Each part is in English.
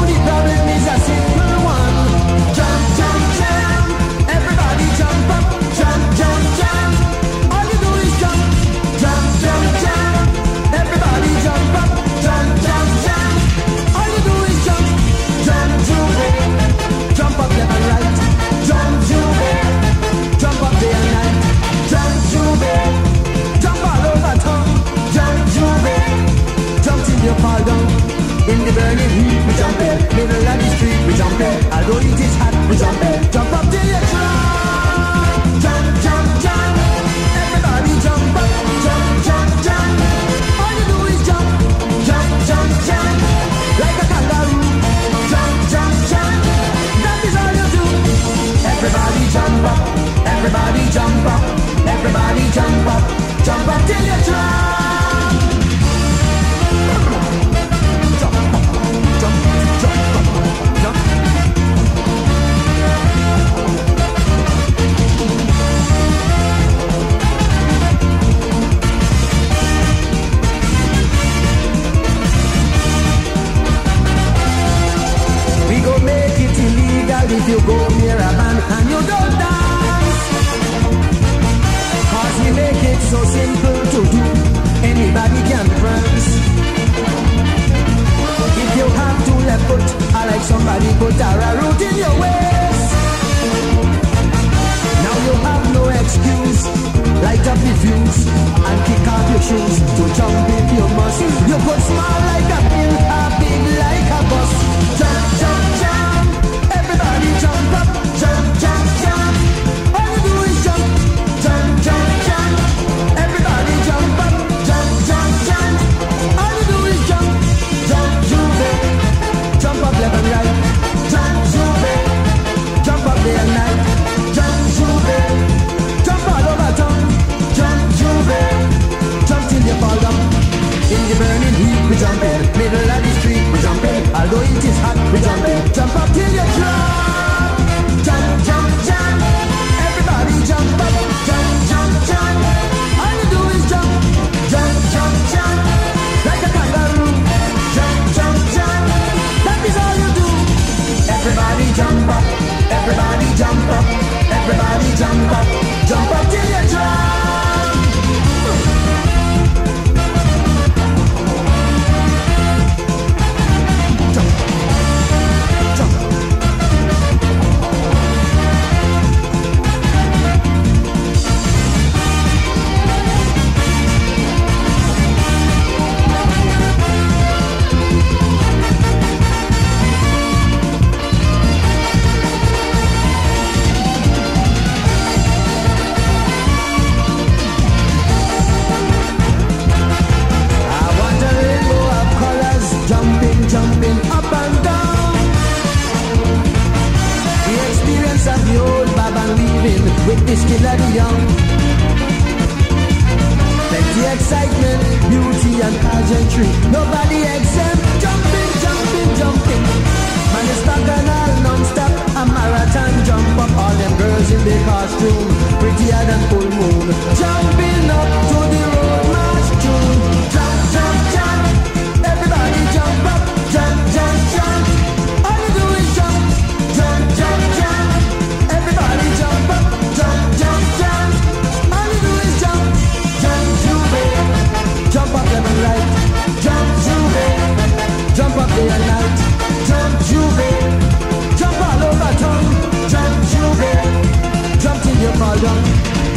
unità del disassetto it's so simple to do. Anybody can prance. If you have to left foot, I like somebody put a root in your way. in the burning heat, we jump in. Middle of the street, we jump in. Although it is hot, we jump in. Jump up till you drop. Jump, jump, jump. Everybody jump up. Jump, jump, jump. All you do is jump. Jump, jump, jump. Like a kangaroo. Jump, jump, jump. That is all you do. Everybody jump up. Everybody jump up. Everybody jump up. witness Millennium. Plenty excitement, beauty and pageantry. Nobody exempt. Jumping, jumping, jumping. Man, it's not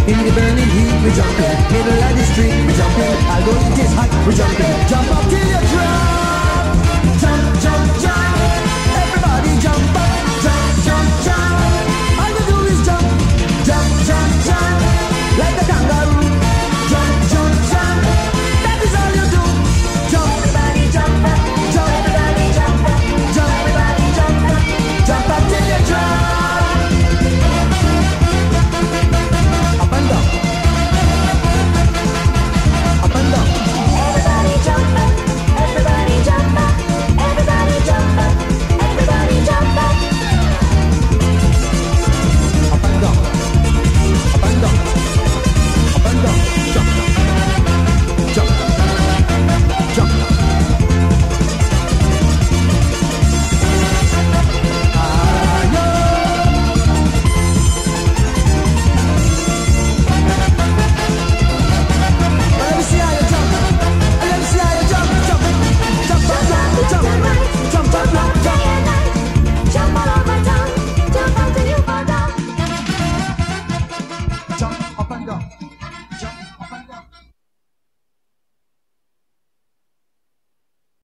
In the burning heat, we jumping. In the light street, we jumping. to it is hot, we jumping. Jump up till you're dry.